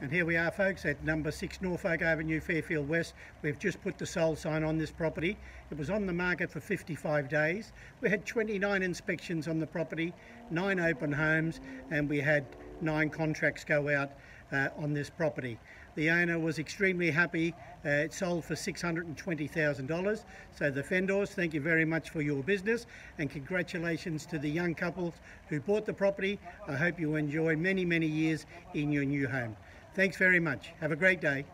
And here we are, folks, at number six Norfolk Avenue, Fairfield West. We've just put the sold sign on this property. It was on the market for 55 days. We had 29 inspections on the property, nine open homes, and we had nine contracts go out uh, on this property. The owner was extremely happy. Uh, it sold for $620,000. So the vendors, thank you very much for your business and congratulations to the young couples who bought the property. I hope you enjoy many, many years in your new home. Thanks very much. Have a great day.